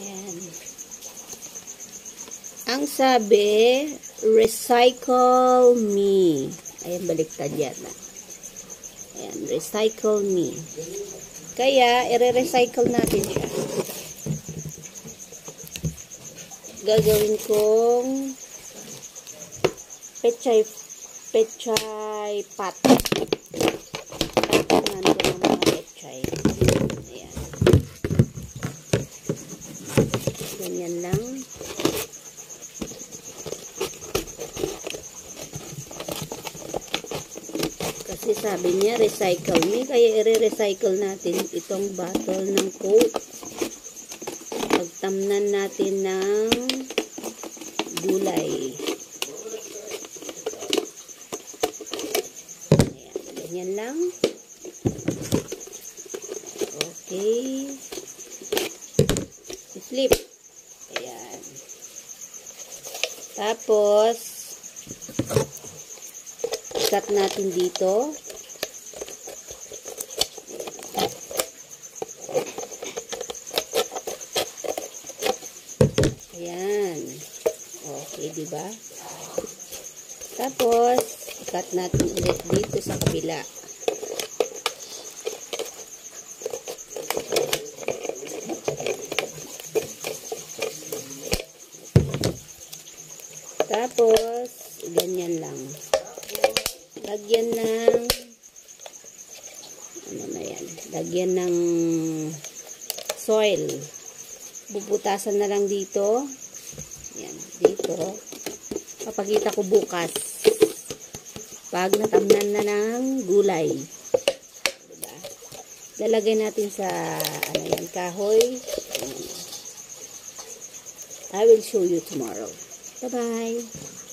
Ayan. Ang sabi, recycle me. Ayan, baliktad yan. ah. Ayan, recycle me. Kaya, ire-recycle natin siya. Gagawin kong pechay, pechay pat. Tatangan ko ng mga pechay. Ayan. Ganyan lang. Kasi sabi niya, recycle me. Kaya i-recycle natin itong bottle ng Coke. Pagtamnan natin ng gulay. Ayan, ganyan lang. Okay. Slip. Ayan. Tapos, cut natin dito. Ayan. Okay, di ba? Tapos, cut natin ulit dito sa kabila. Tapos, ganyan lang. Lagyan ng ano na yan, lagyan ng soil. Bubutasan na lang dito. Yan, dito. Papakita ko bukas. Pag natamnan na ng gulay. Diba? Lalagay natin sa ano yan, kahoy. I will show you tomorrow. 拜拜。